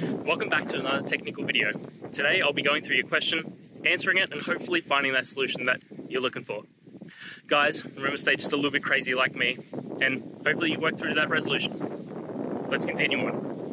Welcome back to another technical video. Today I'll be going through your question, answering it, and hopefully finding that solution that you're looking for. Guys, remember stay just a little bit crazy like me, and hopefully you work through that resolution. Let's continue on.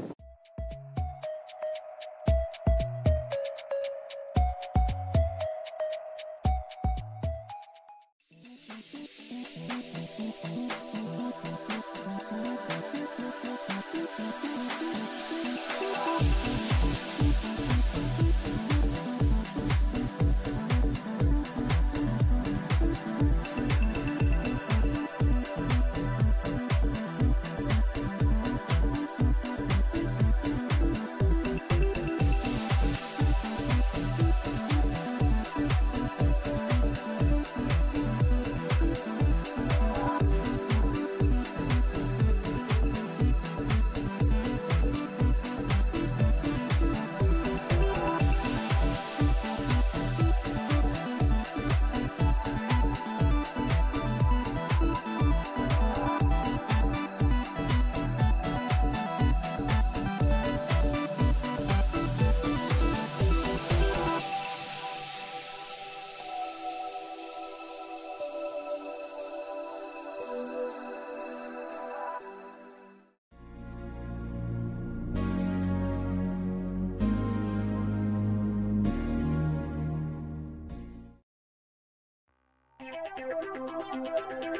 どこどこどこ?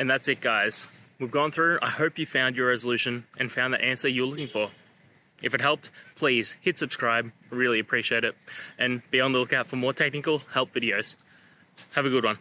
And that's it, guys. We've gone through. I hope you found your resolution and found the answer you're looking for. If it helped, please hit subscribe. Really appreciate it. And be on the lookout for more technical help videos. Have a good one.